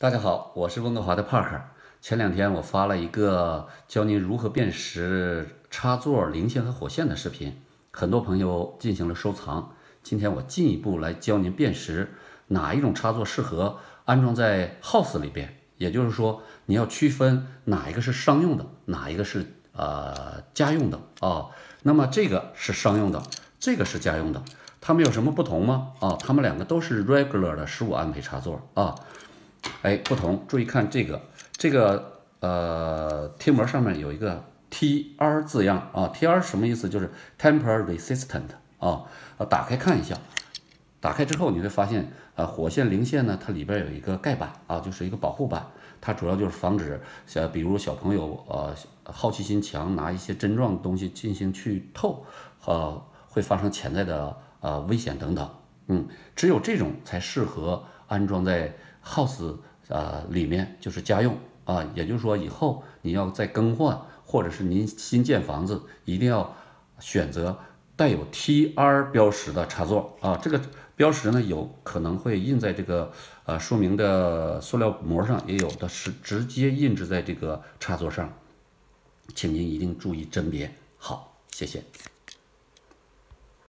大家好，我是温哥华的 Park。前两天我发了一个教您如何辨识插座零线和火线的视频，很多朋友进行了收藏。今天我进一步来教您辨识哪一种插座适合安装在 house 里边，也就是说你要区分哪一个是商用的，哪一个是呃家用的啊。那么这个是商用的，这个是家用的，它们有什么不同吗？啊，它们两个都是 regular 的十五安培插座啊。哎，不同，注意看这个，这个呃贴膜上面有一个 TR 字样啊，TR 什么意思？就是 Temper Resistant 啊，呃，打开看一下，打开之后你会发现，呃，火线零线呢，它里边有一个盖板啊，就是一个保护板，它主要就是防止小，比如小朋友呃好奇心强，拿一些针状的东西进行去透，呃，会发生潜在的呃危险等等，嗯，只有这种才适合安装在 house。呃，里面就是家用啊，也就是说以后你要再更换，或者是您新建房子，一定要选择带有 TR 标识的插座啊。这个标识呢，有可能会印在这个呃说明的塑料膜上，也有的是直接印制在这个插座上，请您一定注意甄别。好，谢谢。